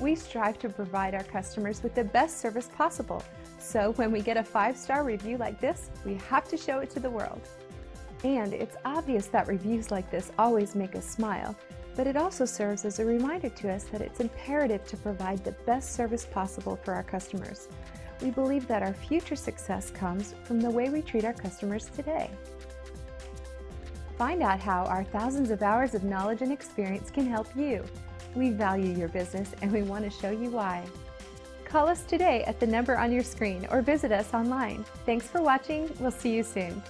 We strive to provide our customers with the best service possible. So when we get a five-star review like this, we have to show it to the world. And it's obvious that reviews like this always make us smile, but it also serves as a reminder to us that it's imperative to provide the best service possible for our customers. We believe that our future success comes from the way we treat our customers today. Find out how our thousands of hours of knowledge and experience can help you. We value your business and we want to show you why. Call us today at the number on your screen or visit us online. Thanks for watching. We'll see you soon.